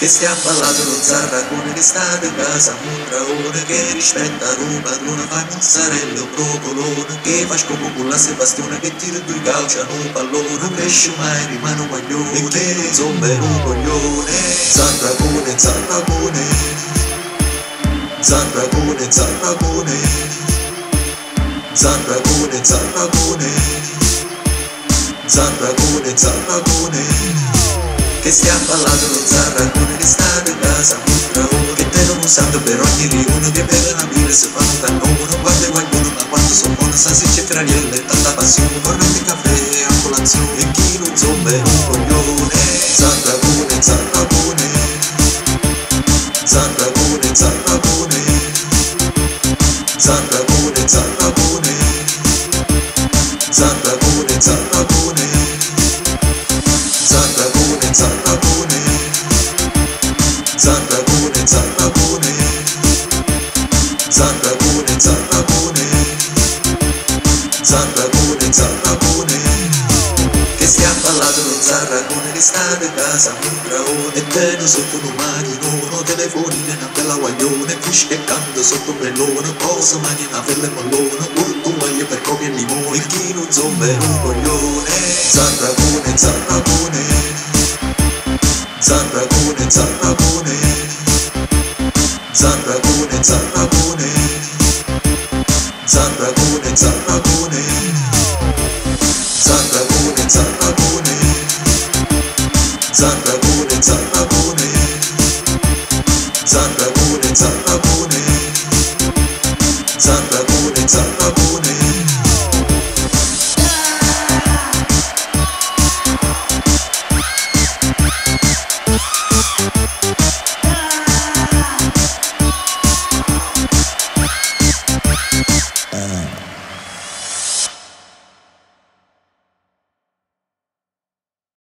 Che stia ballato lo zarragone che sta in casa un draone Che rispetta lo padrone fa mozzarella un provolone Che fa scopo con la Sebastione che tira due calci a un pallone Non cresce mai rimane un guaglione E che non è un coglione. Zarragone, zarragone Zarragone, zarragone Zarragone, zarragone Zarragone, zarragone che stiamo parlando non sa ragione che sta a casa. Una uomo che te non usando per ogni riuno che beve la birra se fanno da nuovo guarda qualcuno ma quando sono buono sa se c'è franiella e tanta passione. Corrente caffè a colazione e chi non zombe è un coglione. Zarrabone, zarrabone Zarrabone, zarrabone Zarrabone, zarrabone Zarrabone, zarrabone Zanrabone, Zanrabone Zanrabone, Zanrabone Zanrabone, Zanrabone Che stiamo parlando non Zanrabone Che state in casa un graone E tene sotto un macchinone Telefoni nella bella guaglione. Fish che canta sotto un melone Posa mani una pelle mollone. Urto guaglio per copia e limone E chi non zomba è un coglione. Zanrabone, Zanrabone Zanrabone, Zanrabone Zarragone, Zarragone, Zarragone, Zarragone, Zarragone, Zarragone, Zarragone, Zarragone, Zarragone, Zarragone, Zarragone.